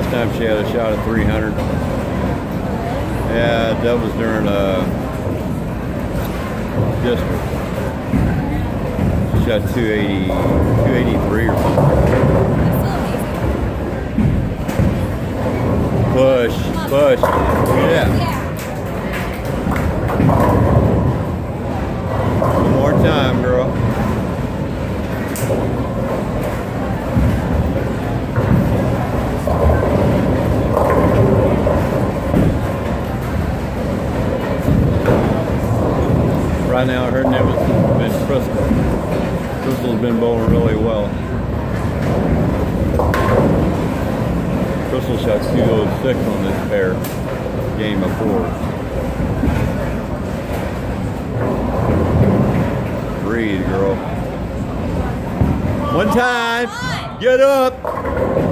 last time she had a shot of 300. Yeah, that was during uh, just shot 280, 283 or something. Push, push. Yeah. One more time, girl. Right now, her name has been Crystal. Crystal's been bowling really well. Crystal shot 206 on this pair game of four. Breathe, girl. One time. Get up.